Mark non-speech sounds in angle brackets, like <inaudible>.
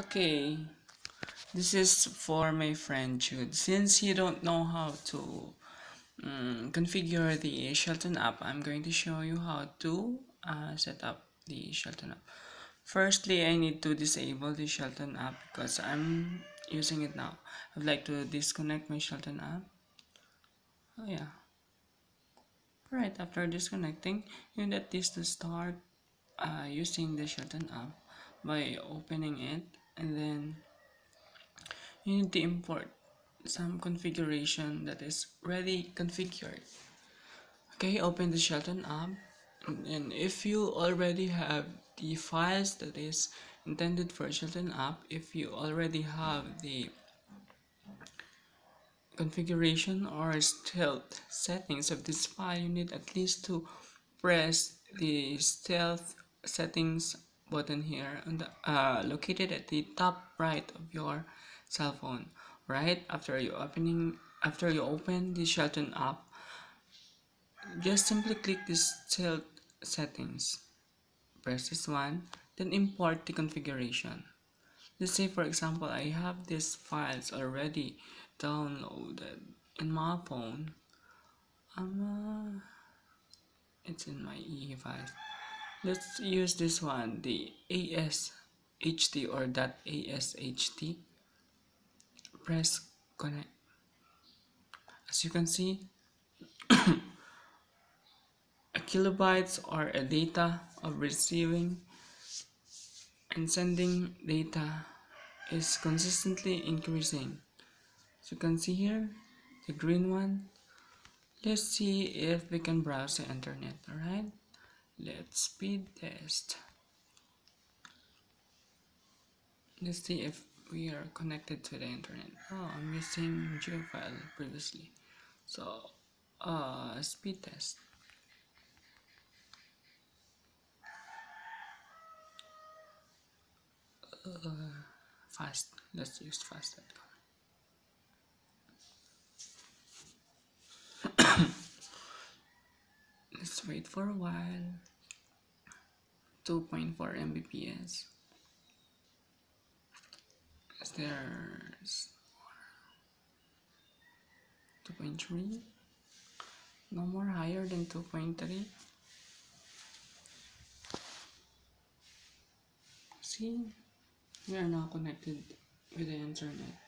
Okay, this is for my friend Jude. Since you don't know how to um, configure the ShellTun app, I'm going to show you how to uh, set up the ShellTun app. Firstly, I need to disable the ShellTun app because I'm using it now. I'd like to disconnect my ShellTun app. Oh yeah. Right after disconnecting, you need least to start uh, using the ShellTun app by opening it and then you need to import some configuration that is ready configured. Okay open the ShellTun app and if you already have the files that is intended for ShellTun app if you already have the configuration or stealth settings of this file you need at least to press the stealth settings button here the, uh, located at the top right of your cell phone right? After you opening after you open the ShellTun app just simply click this stealth settings. Press this one then import the configuration. Let's say for example I have these files already downloaded in my phone. Um, uh, it's in my e files let's use this one the ASHT or .ASHT press connect. As you can see <coughs> a kilobytes or a data of receiving and sending data is consistently increasing. As you can see here the green one let's see if we can browse the internet all right let's speed test. Let's see if we are connected to the internet. Oh i'm using geofile previously. So uh speed test. Uh, fast. Let's use fast.com let's wait for a while. 2.4 mbps. There's 2.3 no more higher than 2.3 see? We are now connected with the internet